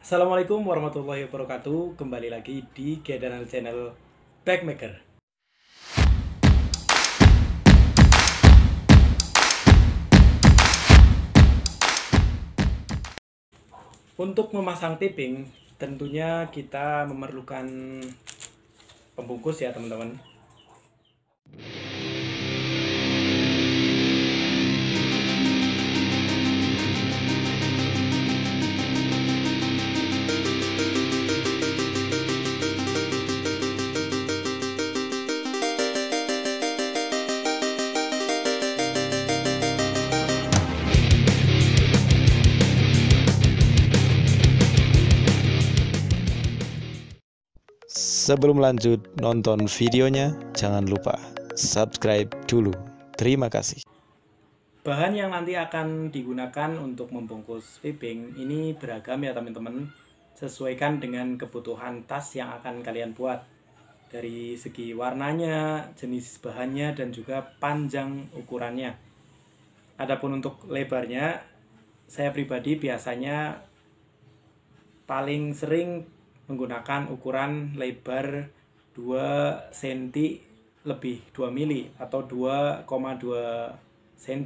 Assalamualaikum warahmatullahi wabarakatuh. Kembali lagi di Gedanal Channel Backmaker. Untuk memasang tipping tentunya kita memerlukan pembungkus ya teman-teman Sebelum lanjut nonton videonya, jangan lupa subscribe dulu. Terima kasih. Bahan yang nanti akan digunakan untuk membungkus piping ini beragam ya teman-teman. Sesuaikan dengan kebutuhan tas yang akan kalian buat. Dari segi warnanya, jenis bahannya, dan juga panjang ukurannya. Adapun untuk lebarnya, saya pribadi biasanya paling sering menggunakan ukuran lebar 2 cm lebih 2 mili atau 2,2 cm.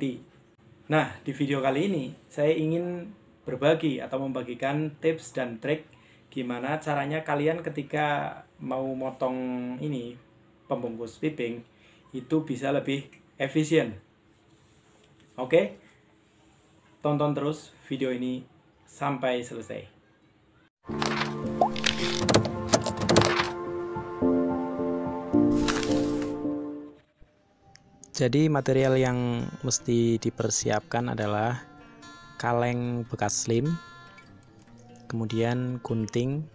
Nah, di video kali ini saya ingin berbagi atau membagikan tips dan trik gimana caranya kalian ketika mau motong ini pembungkus piping itu bisa lebih efisien. Oke? Tonton terus video ini sampai selesai. Jadi material yang mesti dipersiapkan adalah kaleng bekas slim, kemudian gunting,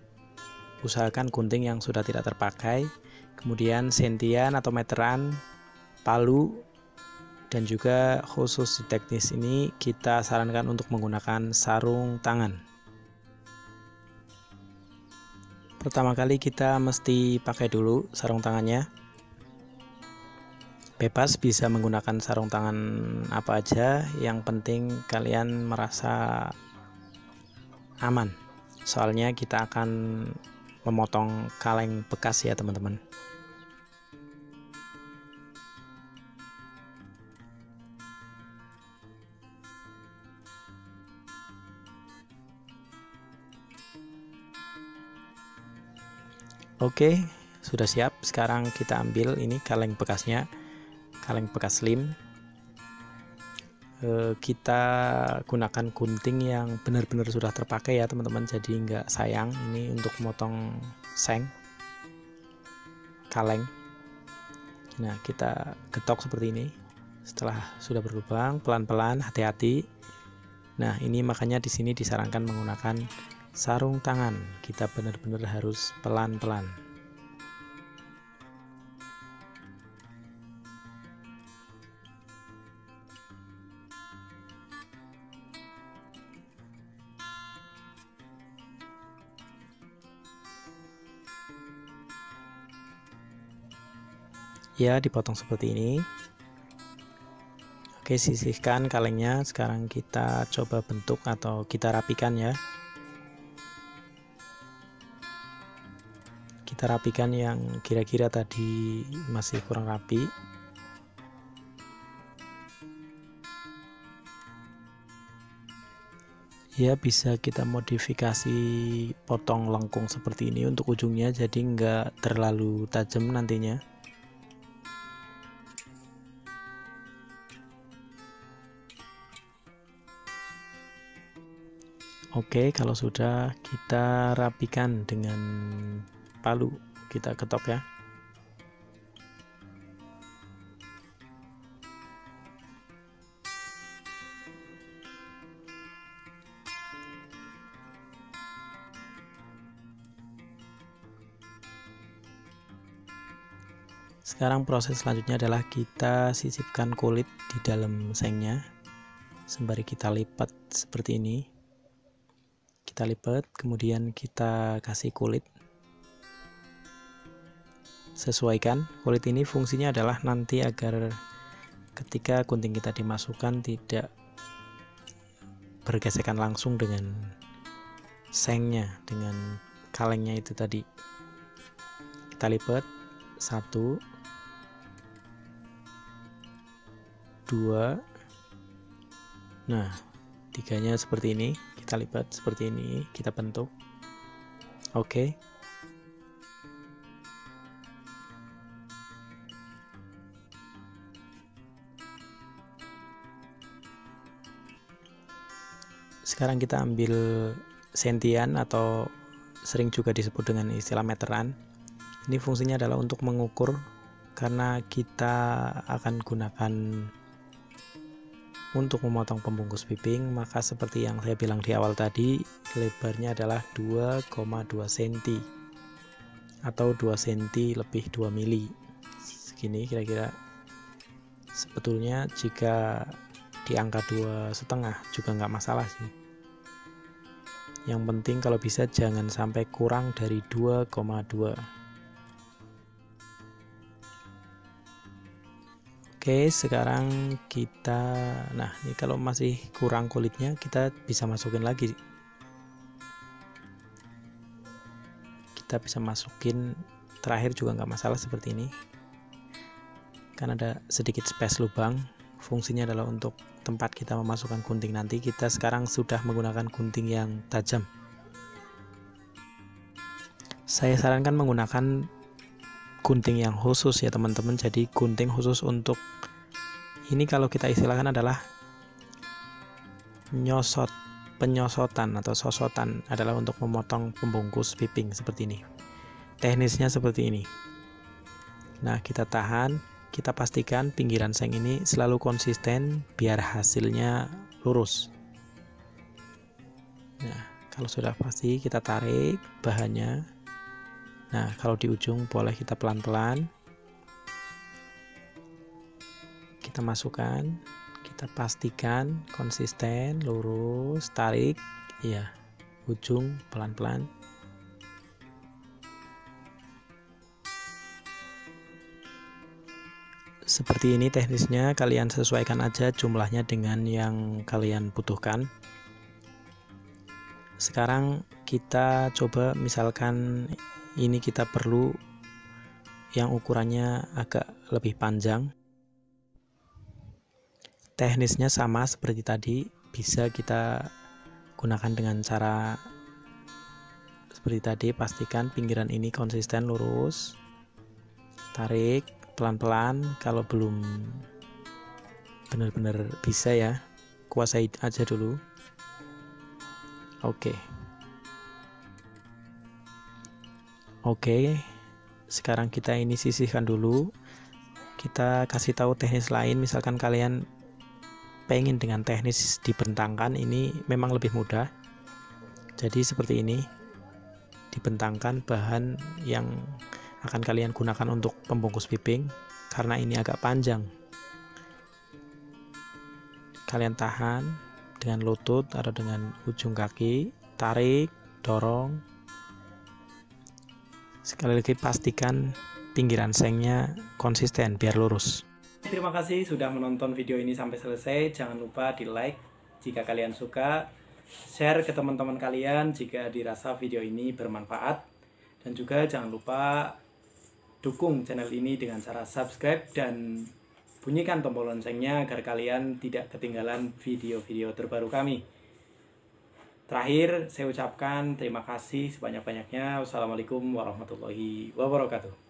usahakan gunting yang sudah tidak terpakai, kemudian sentian atau meteran, palu, dan juga khusus di teknis ini kita sarankan untuk menggunakan sarung tangan. Pertama kali kita mesti pakai dulu sarung tangannya bebas bisa menggunakan sarung tangan apa aja. Yang penting kalian merasa aman. Soalnya kita akan memotong kaleng bekas ya teman-teman. Oke, sudah siap. Sekarang kita ambil ini kaleng bekasnya kaleng bekas slim e, kita gunakan gunting yang benar-benar sudah terpakai ya teman-teman. Jadi nggak sayang. Ini untuk motong seng kaleng. Nah kita getok seperti ini. Setelah sudah berlubang pelan-pelan hati-hati. Nah ini makanya di sini disarankan menggunakan sarung tangan. Kita benar-benar harus pelan-pelan ya dipotong seperti ini. Oke sisihkan kalengnya. Sekarang kita coba bentuk atau kita rapikan ya. Kita rapikan yang kira-kira tadi masih kurang rapi. Ya bisa kita modifikasi potong lengkung seperti ini untuk ujungnya jadi enggak terlalu tajam nantinya Oke, kalau sudah kita rapikan dengan palu, kita ketok ya. Sekarang proses selanjutnya adalah kita sisipkan kulit di dalam sengnya sembari kita lipat seperti ini kita lipat kemudian kita kasih kulit. Sesuaikan kulit ini fungsinya adalah nanti agar ketika gunting kita dimasukkan tidak bergesekan langsung dengan sengnya dengan kalengnya itu tadi. Kita lipat satu dua nah tiganya seperti ini kita lipat seperti ini kita bentuk oke okay. sekarang kita ambil sentian atau sering juga disebut dengan istilah meteran ini fungsinya adalah untuk mengukur karena kita akan gunakan untuk memotong pembungkus piping maka seperti yang saya bilang di awal tadi lebarnya adalah 2,2 cm atau 2 cm lebih 2 mili. Segini kira-kira. Sebetulnya jika di angka dua setengah juga nggak masalah sih. Yang penting kalau bisa jangan sampai kurang dari 2,2 Oke sekarang kita nah ini kalau masih kurang kulitnya kita bisa masukin lagi. Kita bisa masukin terakhir juga nggak masalah seperti ini. Kan ada sedikit space lubang fungsinya adalah untuk tempat kita memasukkan gunting. Nanti kita sekarang sudah menggunakan gunting yang tajam. Saya sarankan menggunakan gunting yang khusus ya teman-teman. Jadi gunting khusus untuk ini kalau kita istilahkan adalah nyosot penyosotan atau sosotan adalah untuk memotong pembungkus piping seperti ini. Teknisnya seperti ini. Nah kita tahan kita pastikan pinggiran seng ini selalu konsisten biar hasilnya lurus. Nah kalau sudah pasti kita tarik bahannya Nah, kalau di ujung boleh kita pelan-pelan. Kita masukkan, kita pastikan konsisten, lurus, tarik, ya, ujung pelan-pelan. Seperti ini teknisnya, kalian sesuaikan aja jumlahnya dengan yang kalian butuhkan. Sekarang kita coba misalkan ini kita perlu yang ukurannya agak lebih panjang. Teknisnya sama seperti tadi bisa kita gunakan dengan cara seperti tadi pastikan pinggiran ini konsisten lurus. Tarik pelan-pelan kalau belum benar-benar bisa ya kuasai aja dulu. Oke. okay. Oke, sekarang kita ini sisihkan dulu. Kita kasih tahu teknis lain, misalkan kalian pengen dengan teknis dibentangkan, ini memang lebih mudah. Jadi seperti ini, dibentangkan bahan yang akan kalian gunakan untuk pembungkus piping, karena ini agak panjang. Kalian tahan dengan lutut atau dengan ujung kaki, tarik, dorong, Sekali lagi pastikan pinggiran sengnya konsisten biar lurus. Terima kasih sudah menonton video ini sampai selesai. Jangan lupa di like jika kalian suka, share ke teman-teman kalian jika dirasa video ini bermanfaat. Dan juga jangan lupa dukung channel ini dengan cara subscribe dan bunyikan tombol loncengnya agar kalian tidak ketinggalan video-video terbaru kami. Terakhir, saya ucapkan terima kasih sebanyak-banyaknya. Wassalamualaikum warahmatullahi wabarakatuh.